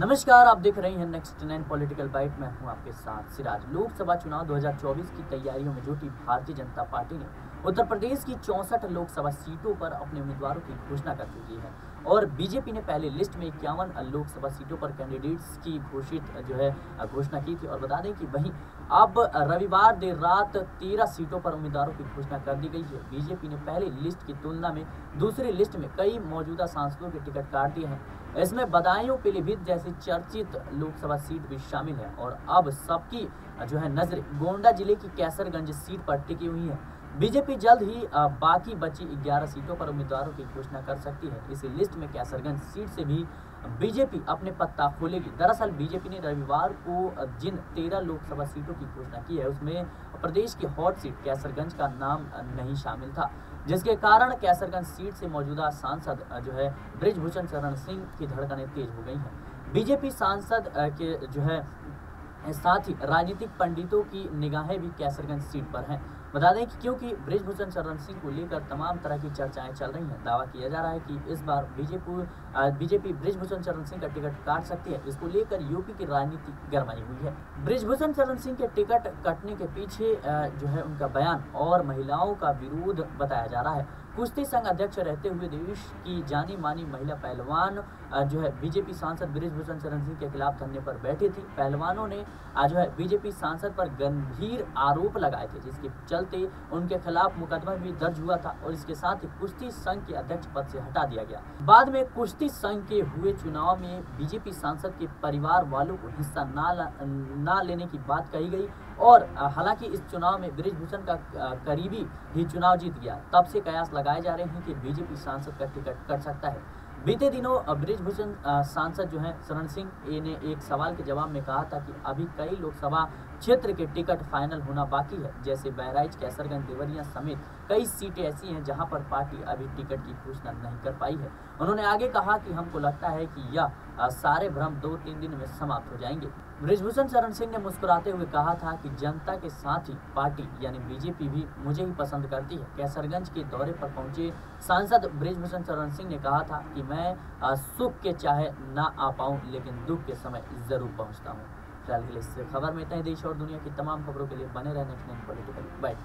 नमस्कार, आप देख रहे हैं नेक्स्ट नाइन पॉलिटिकल बाइट में हूँ आपके साथ सिराज। लोकसभा चुनाव 2024 की तैयारियों में जुटी भारतीय जनता पार्टी ने उत्तर प्रदेश की चौसठ लोकसभा सीटों पर अपने उम्मीदवारों की घोषणा कर चुकी है। और बीजेपी ने पहले लिस्ट में इक्यावन लोकसभा सीटों पर कैंडिडेट्स की घोषित, जो है, घोषणा की थी। और बता दें कि वहीं अब रविवार देर रात तेरह सीटों पर उम्मीदवारों की घोषणा कर दी गई है। बीजेपी ने पहले लिस्ट की तुलना में दूसरी लिस्ट में कई मौजूदा सांसदों के टिकट काट दिए हैं। इसमें बदायूं पीलीभीत जैसी चर्चित लोकसभा सीट भी शामिल है। और अब सबकी, जो है, नज़र गोंडा ज़िले की कैसरगंज सीट पर टिकी हुई है। बीजेपी जल्द ही बाकी बची 11 सीटों पर उम्मीदवारों की घोषणा कर सकती है। इसी लिस्ट में कैसरगंज सीट से भी बीजेपी अपने पत्ता खोलेगी। दरअसल बीजेपी ने रविवार को जिन तेरह लोकसभा सीटों की घोषणा की है, उसमें प्रदेश की हॉट सीट कैसरगंज का नाम नहीं शामिल था, जिसके कारण कैसरगंज सीट से मौजूदा सांसद जो है, ब्रिजभूषण चरण सिंह की धड़कनें तेज हो गई हैं। बीजेपी सांसद के, जो है, साथ ही राजनीतिक पंडितों की निगाहें भी कैसरगंज सीट पर हैं। बता दें कि क्योंकि ब्रिजभूषण शरण सिंह को लेकर तमाम तरह की चर्चाएँ चल रही हैं, दावा किया जा रहा है कि इस बार बीजेपी बीजेपी ब्रिजभूषण शरण सिंह का टिकट काट सकती है। इसको लेकर यूपी की राजनीति गरमाई हुई है। ब्रिजभूषण शरण सिंह के टिकट कटने के पीछे जो है उनका बयान और महिलाओं का विरोध बताया जा रहा है। कुश्ती संघ अध्यक्ष रहते हुए देश की जानी मानी महिला पहलवान जो है बीजेपी सांसद ब्रिजभूषण शरण सिंह के खिलाफ धरने पर बैठी थी। पहलवानों ने जो है बीजेपी सांसद पर गंभीर आरोप लगाए थे, जिसके चलते उनके खिलाफ मुकदमा भी दर्ज हुआ था और इसके साथ ही कुश्ती संघ के अध्यक्ष पद से हटा दिया गया। बाद में कुश्ती संघ के हुए चुनाव में बीजेपी सांसद के परिवार वालों को हिस्सा न लेने की बात कही गई और हालाँकि इस चुनाव में ब्रिजभूषण का करीबी ही चुनाव जीत गया। तब से कयास लगाए जा रहे हैं कि बीजेपी सांसद का टिकट कट सकता है। बीते दिनों ब्रिजभूषण सांसद जो हैं, शरण सिंह ने एक सवाल के जवाब में कहा था कि अभी कई लोकसभा क्षेत्र के टिकट फाइनल होना बाकी है, जैसे बहराइच, कैसरगंज, देवरिया समेत कई सीटें ऐसी हैं जहाँ पर पार्टी अभी टिकट की घोषणा नहीं कर पाई है। उन्होंने आगे कहा कि हमको लगता है कि यह सारे भ्रम दो तीन दिन में समाप्त हो जाएँगे। ब्रिजभूषण शरण सिंह ने मुस्कुराते हुए कहा था कि जनता के साथ ही पार्टी, यानी बीजेपी भी मुझे ही पसंद करती है। कैसरगंज के दौरे पर पहुँचे सांसद ब्रिजभूषण शरण सिंह ने कहा था कि मैं सुख के चाहे ना आ पाऊँ, लेकिन दुख के समय ज़रूर पहुँचता हूँ। फ़िलहाल के लिए खबर में इतना ही। देश और दुनिया की तमाम खबरों के लिए बने रहने पॉलिटिकल बाइट